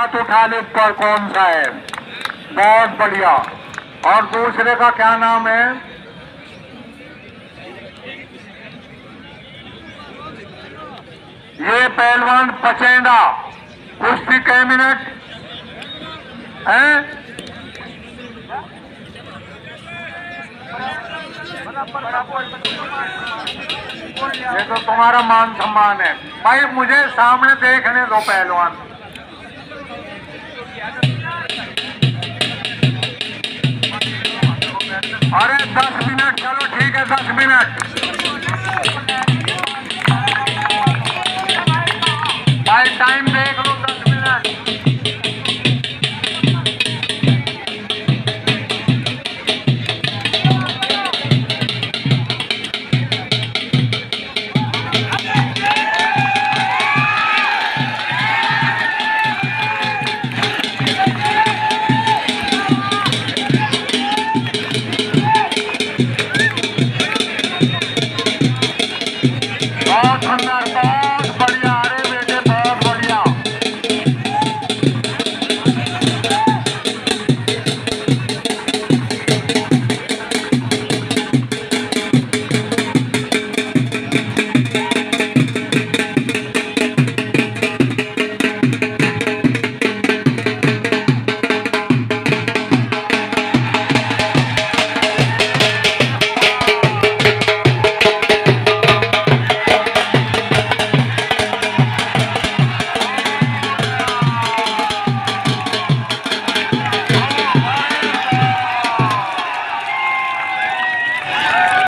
हाथ उठा ले ऊपर कौन सा है? बहुत बढ़िया। और दूसरे का क्या नाम है? ये पहलवान पचेंडा। कुश्ती कै मिनट। है? ये तो तुम्हारा मान सम्मान है। भाई, मुझे सामने देखने दो पहलवान। अरे दस मिनट चलो ठीक है दस मिनट। ঠান্ডার পর